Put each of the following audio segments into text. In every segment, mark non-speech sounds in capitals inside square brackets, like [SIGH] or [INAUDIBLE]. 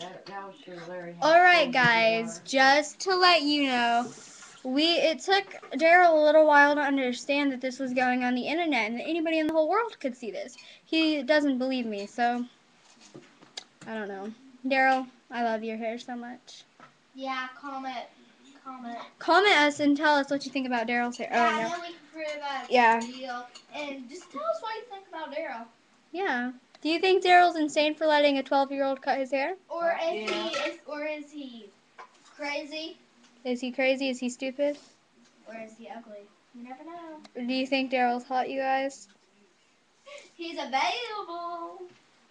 That, that was sure Larry. had All right, guys, just to let you know, we it took Darrol a little while to understand that this was going on the internet and that anybody in the whole world could see this. He doesn't believe me, so I don't know. Darrol, I love your hair so much. Yeah, comment. Comment. Comment us and tell us what you think about Darrol's hair. Oh, yeah, Oh no. then we can prove that Yeah. it's real. And just tell us what you think about Darrol. Yeah. Do you think Darrol's insane for letting a 12-year-old cut his hair? Or is yeah. he is or is he crazy? Is he crazy? Is he stupid? Or is he ugly? You never know. Do you think Darrol's hot, you guys? He's available.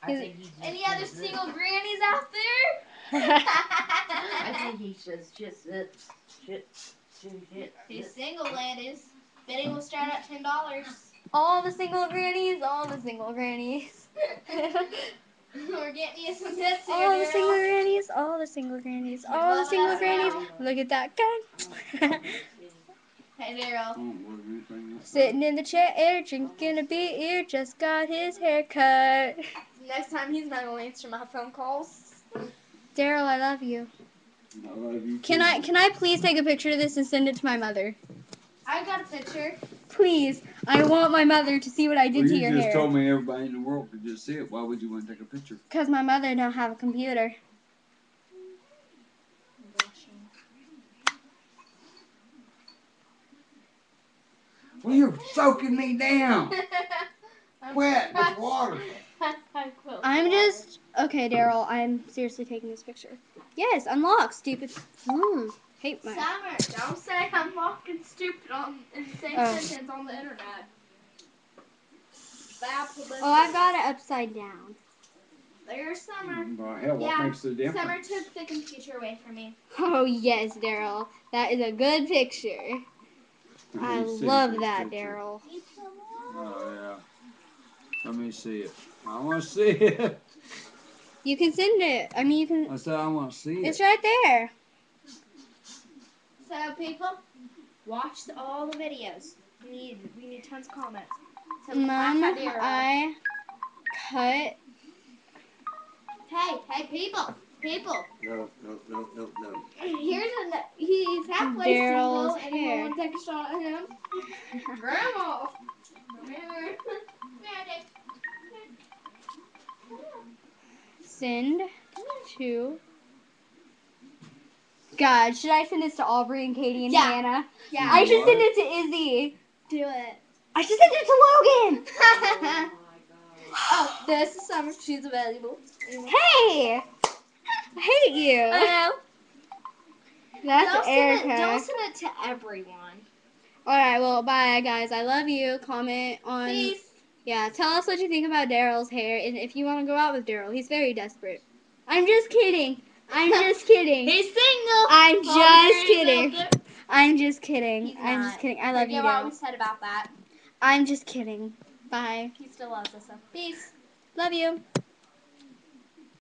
I He's- think he's Any other just- single grannies out there? [LAUGHS] I think he says just it. Shit. Shit. Shit. He's single, ladies. Bidding will start at ten dollars. All the single grannies, all the single grannies. [LAUGHS] We're getting some tips here, all the single grannies, all the single grannies, all the single grannies. Look at that guy. Hey, Darrol. Sitting in the chair, drinking a beer, just got his hair cut. Next time he's not gonna answer my phone calls. Darrol, I love you. I love you Can. I can I please take a picture of this and send it to my mother? I got a picture. Please. I want my mother to see what I did Well, to you your just told me everybody in the world could just see it. Why would you want to take a picture? Because my mother don't have a computer. Well, you're soaking me down. [LAUGHS] Wet with [LAUGHS] water. I'm just okay, Darrol. I'm seriously taking this picture. Yes, unlock, stupid. Mm, hate my. Summer, don't say I'm walking stupid on in the same Oh. sentence on the internet. Bad publicity. Oh, I've got it upside down. There's Summer. Mm, well, hell, what Yeah, makes the difference? Summer took the computer away from me. Oh yes, Darrol. That is a good picture. I Let me love that. Darrol. Oh yeah. Let me see it. I want to see it. You can send it. I mean, you can. I said I want to see it. It's right there. So people, watch the, all the videos. We need we need tons of comments. So Mom, Darrol. I cut. Hey, hey, people, people. No, no, no, no, no. Here's a he's halfway Darrol's single, and you hair. want to take a shot at him? Grandma. Send to. God, should I send this to Aubrey and Katie and Yeah. Hannah? Yeah. I should What? send it to Izzy. do it. I should send it to Logan. Oh my god. oh, this is Summer. She's available. Hey, I hate you. I know. That's don't send, Erica. it, don't send it to everyone. All right, well, bye guys. I love you. Comment on. Peace. Yeah, tell us what you think about Darrol's hair, and if you want to go out with Darrol, he's very desperate. I'm just kidding. I'm just kidding. He's single. I'm oh, just kidding. I'm just kidding. He's I'm not. just kidding. I love you, what we Darrol. said about that. I'm just kidding. Bye. He still loves us. So peace. Love you.